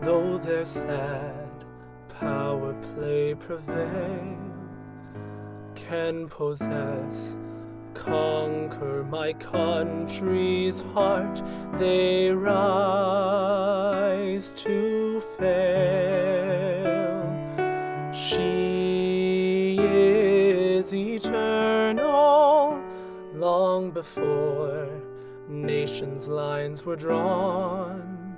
though their sad power play prevail, can possess, conquer my country's heart, they rise to fail. She is eternal, long before lines were drawn.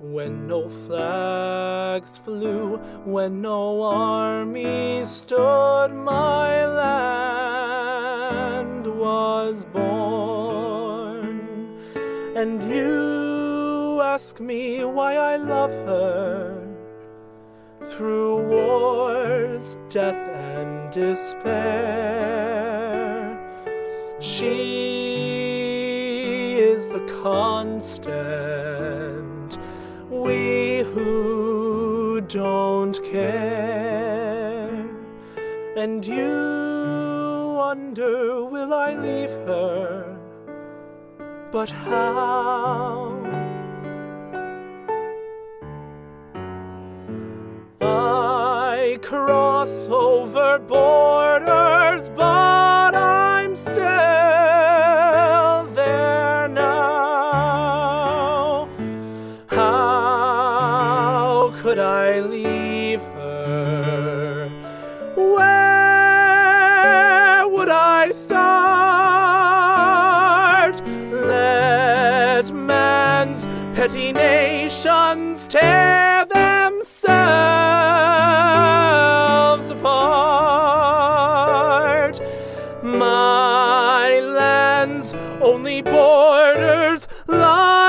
When no flags flew, when no army stood, my land was born. And you ask me why I love her. Through wars, death, and despair, she the constant we who don't care. And you wonder, will I leave her? But how? I cross over borders, would I leave her? Where would I start? Let man's petty nations tear themselves apart. My land's only borders lie.